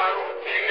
One, two.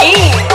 me.